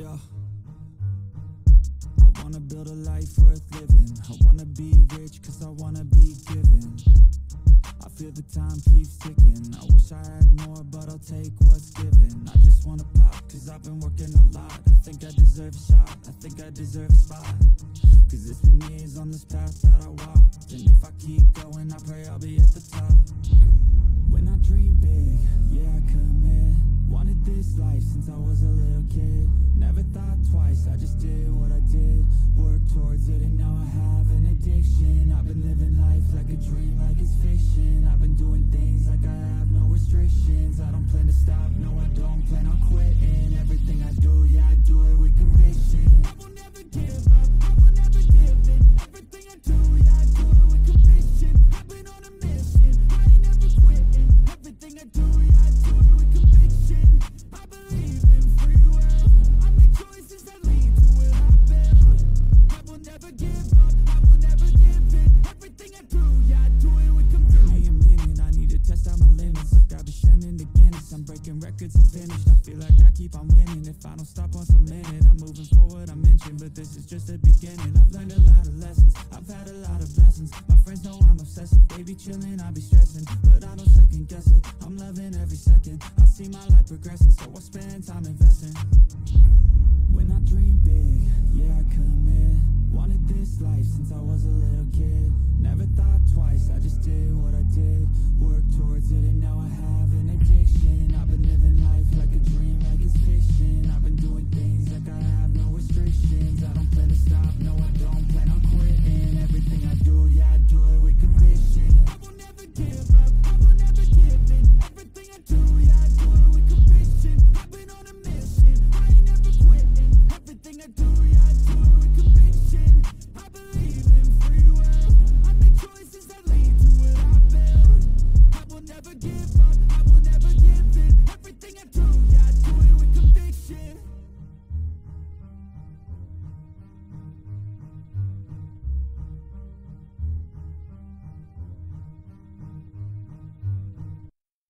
Yeah. I wanna build a life worth living. I wanna be rich cause I wanna be given. I feel the time keeps ticking. I wish I had more, but I'll take what's given. I just wanna pop cause I've been working a lot. I think I deserve a shot. I think I deserve a spot. Cause it's been years on this path that I walk. And if I keep going, I pray I'll be at the top. When I dream big, yeah, I commit. Wanted this life since I was a I just did what I did. Worked towards it, and now I have an addiction. I've been living life like a dream, like it's fiction. I've been doing things like I have no restrictions. I don't plan to stop, no, I don't plan on quitting. I'm finished. I feel like I keep on winning. If I don't stop once a minute, I'm moving forward, I mentioned. But this is just the beginning. I've learned a lot of lessons, I've had a lot of blessings. My friends know I'm obsessive. They be chilling, I be stressing. But I don't second guess it. I'm loving every second. I see my life progressing, so I spend time investing. When I dream big, yeah, I commit.